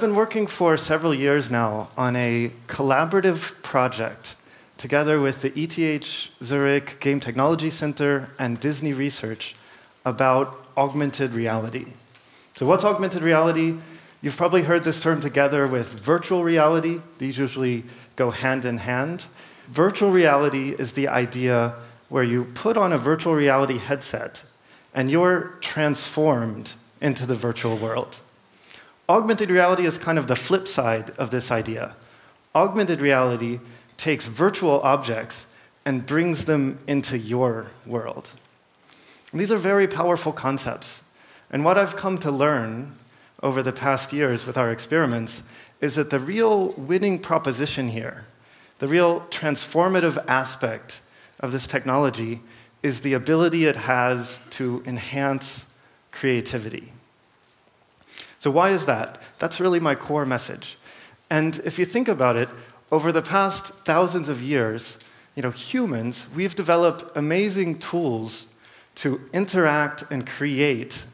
I've been working for several years now on a collaborative project together with the ETH Zurich Game Technology Center and Disney Research about augmented reality. So, what's augmented reality? You've probably heard this term together with virtual reality. These usually go hand in hand. Virtual reality is the idea where you put on a virtual reality headset and you're transformed into the virtual world. Augmented reality is kind of the flip side of this idea. Augmented reality takes virtual objects and brings them into your world. And these are very powerful concepts. And what I've come to learn over the past years with our experiments is that the real winning proposition here, the real transformative aspect of this technology, is the ability it has to enhance creativity. So, why is that? That's really my core message. And if you think about it, over the past thousands of years, you know, humans, we've developed amazing tools to interact and create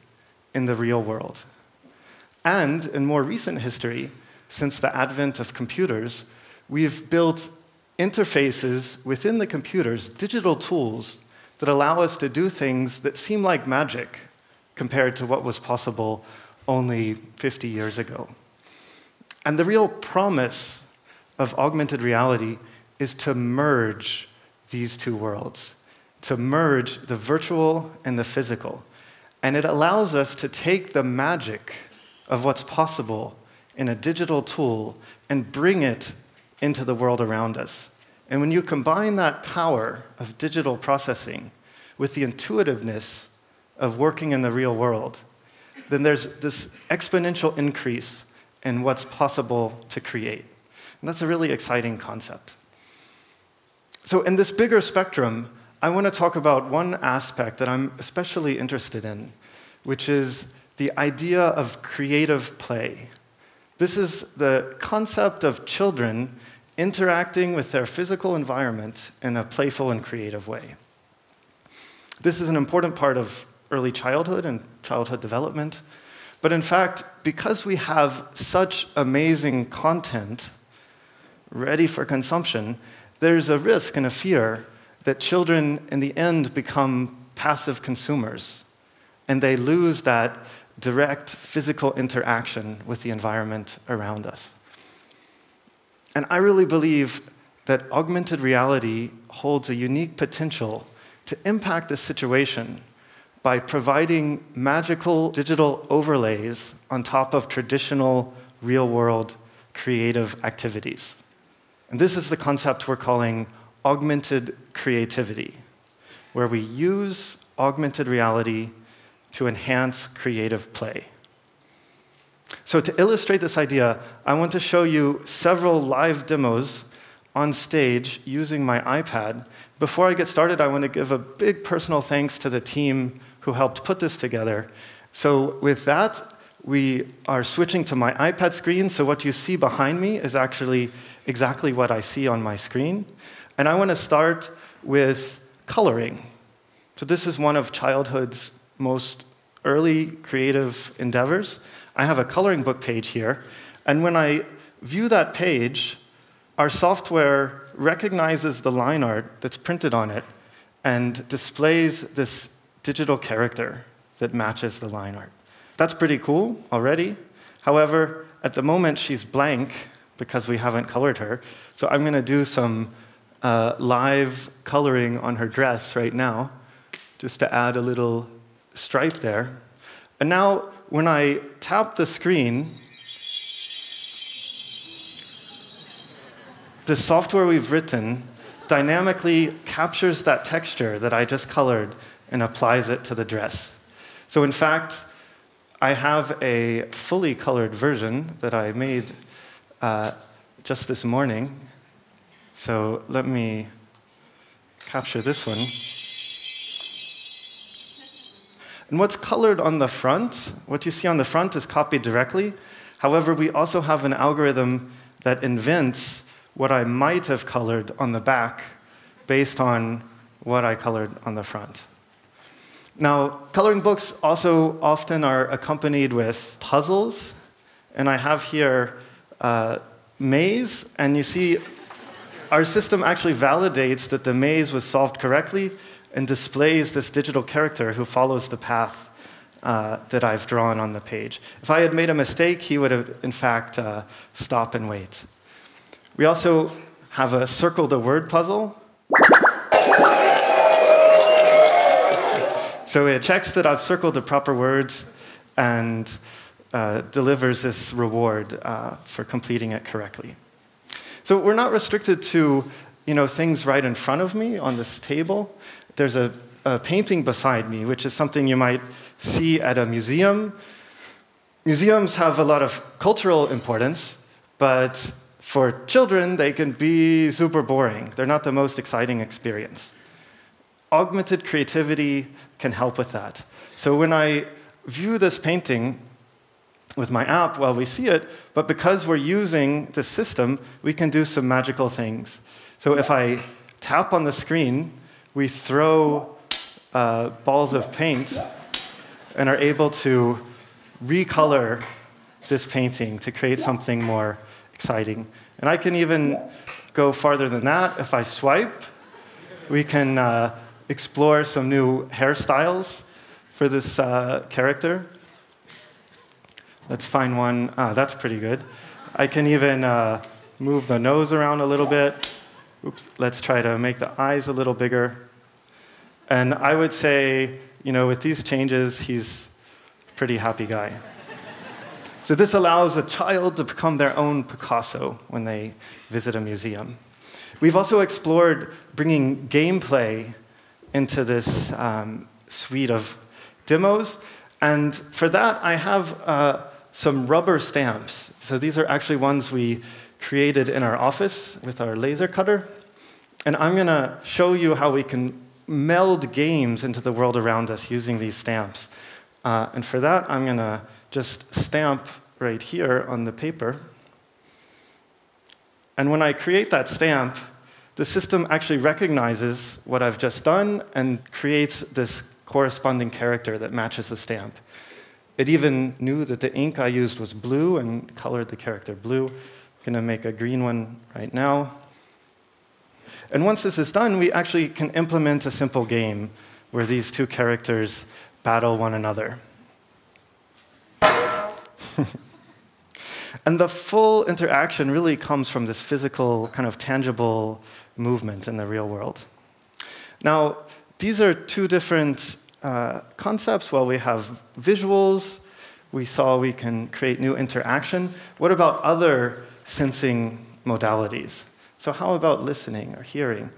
in the real world. And in more recent history, since the advent of computers, we've built interfaces within the computers, digital tools that allow us to do things that seem like magic compared to what was possible only 50 years ago. And the real promise of augmented reality is to merge these two worlds, to merge the virtual and the physical. And it allows us to take the magic of what's possible in a digital tool and bring it into the world around us. And when you combine that power of digital processing with the intuitiveness of working in the real world, then there's this exponential increase in what's possible to create. And that's a really exciting concept. So, in this bigger spectrum, I want to talk about one aspect that I'm especially interested in, which is the idea of creative play. This is the concept of children interacting with their physical environment in a playful and creative way. This is an important part of early childhood and childhood development. But in fact, because we have such amazing content ready for consumption, there's a risk and a fear that children in the end become passive consumers and they lose that direct physical interaction with the environment around us. And I really believe that augmented reality holds a unique potential to impact this situation by providing magical digital overlays on top of traditional real world creative activities. And this is the concept we're calling augmented creativity, where we use augmented reality to enhance creative play. So, to illustrate this idea, I want to show you several live demos on stage using my iPad. Before I get started, I want to give a big personal thanks to the team who helped put this together. So, with that, we are switching to my iPad screen. So, what you see behind me is actually exactly what I see on my screen. And I want to start with coloring. So, this is one of childhood's most early creative endeavors. I have a coloring book page here. And when I view that page, our software recognizes the line art that's printed on it and displays this digital character that matches the line art. That's pretty cool already. However, at the moment, she's blank because we haven't colored her. So I'm going to do some uh, live coloring on her dress right now, just to add a little stripe there. And now, when I tap the screen, the software we've written dynamically captures that texture that I just colored and applies it to the dress. So, in fact, I have a fully colored version that I made uh, just this morning. So, let me capture this one. And what's colored on the front, what you see on the front is copied directly. However, we also have an algorithm that invents what I might have colored on the back based on what I colored on the front. Now, coloring books also often are accompanied with puzzles and I have here uh, maze, and you see our system actually validates that the maze was solved correctly and displays this digital character who follows the path uh, that I've drawn on the page. If I had made a mistake, he would have, in fact, uh, stop and wait. We also have a circle the word puzzle. So it checks that I've circled the proper words and uh, delivers this reward uh, for completing it correctly. So we're not restricted to you know, things right in front of me on this table. There's a, a painting beside me, which is something you might see at a museum. Museums have a lot of cultural importance, but for children, they can be super boring. They're not the most exciting experience. Augmented creativity can help with that. So when I view this painting, with my app well, we see it, but because we're using the system, we can do some magical things. So if I tap on the screen, we throw uh, balls of paint and are able to recolor this painting to create something more exciting. And I can even go farther than that. If I swipe, we can uh, explore some new hairstyles for this uh, character. Let's find one. Ah, that's pretty good. I can even uh, move the nose around a little bit. Oops, let's try to make the eyes a little bigger. And I would say, you know, with these changes, he's a pretty happy guy. so this allows a child to become their own Picasso when they visit a museum. We've also explored bringing gameplay into this um, suite of demos. And for that, I have uh, some rubber stamps. So these are actually ones we created in our office with our laser cutter. And I'm going to show you how we can meld games into the world around us using these stamps. Uh, and for that, I'm going to just stamp right here on the paper. And when I create that stamp, the system actually recognizes what I've just done and creates this corresponding character that matches the stamp. It even knew that the ink I used was blue and colored the character blue. I'm gonna make a green one right now. And once this is done, we actually can implement a simple game where these two characters battle one another. and the full interaction really comes from this physical, kind of tangible movement in the real world. Now, these are two different uh, concepts, well, we have visuals. We saw we can create new interaction. What about other sensing modalities? So how about listening or hearing?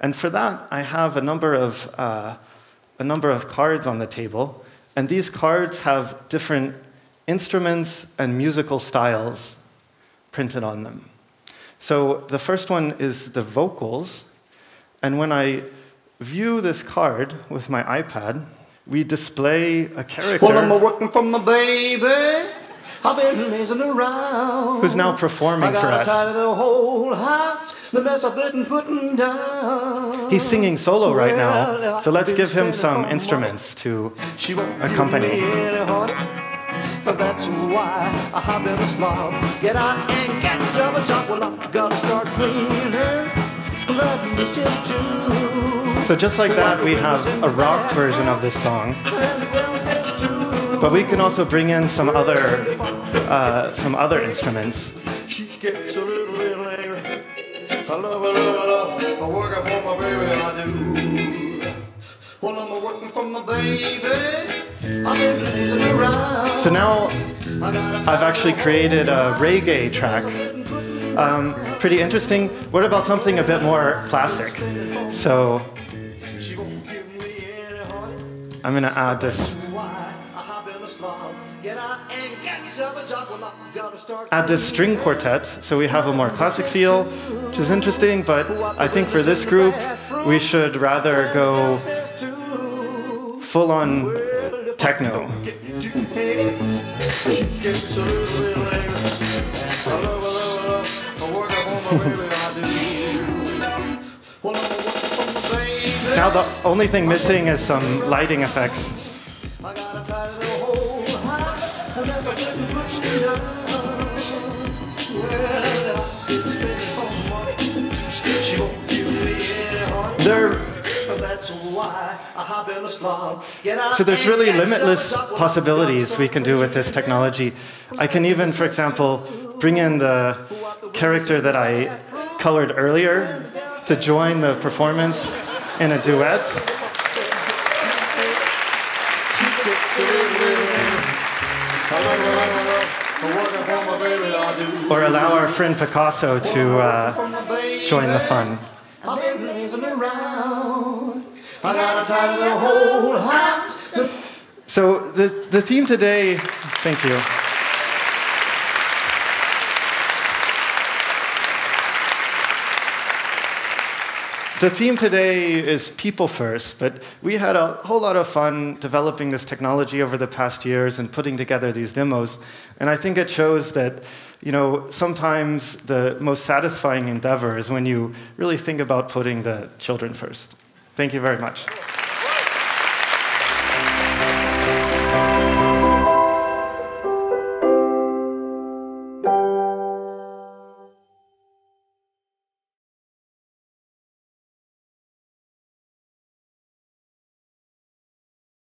And for that, I have a number of, uh, a number of cards on the table. And these cards have different instruments and musical styles printed on them. So the first one is the vocals. And when I view this card with my iPad, we display a character well, I'm working for my baby. I've been lazing around. Who's now performing for us. The whole house, the mess I've been putting down. He's singing solo right now, so let's give him some instruments to accompany. That's why I have been a slob. Get out and get some job. Well, I gotta start cleaning. Too. So just like that, we have a rock version of this song. But we can also bring in some other, uh, some other instruments. She gets a little bit angry. I love her, love her, love. I'm working for my baby, I do. Well, I'm working for my baby. I've been lazing around. So now I've actually created a reggae track. Um, pretty interesting. What about something a bit more classic? So I'm going to add this. Add this string quartet, so we have a more classic feel, which is interesting, but I think for this group, we should rather go full on techno. Now the only thing missing is some lighting effects. So there's really limitless possibilities we can do with this technology. I can even, for example, bring in the character that I colored earlier to join the performance in a duet. Or allow our friend Picasso to uh, join the fun. So the, the theme today, thank you. The theme today is people first, but we had a whole lot of fun developing this technology over the past years and putting together these demos. And I think it shows that, you know, sometimes the most satisfying endeavor is when you really think about putting the children first. Thank you very much.